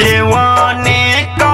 केवाने कहरनावा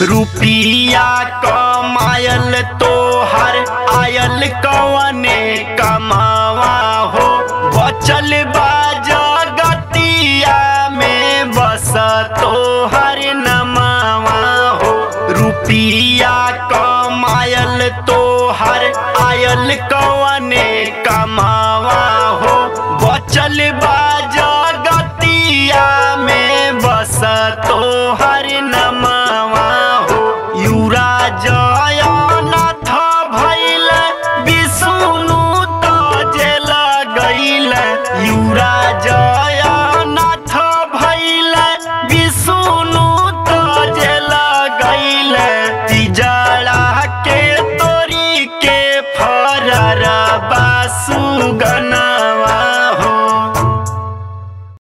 रुपिया कमायल तोहर आयल कवने कमावा हो। बचल बा जगतिया में बस तोहर नमावा हो। रुपिया कमायल तोहर आयल कवने कमावा जयनाथ भैल विष्णु तजे लगैल यूरा जयनाथ भैल विष्णु के तोरी के फररा बासु हो।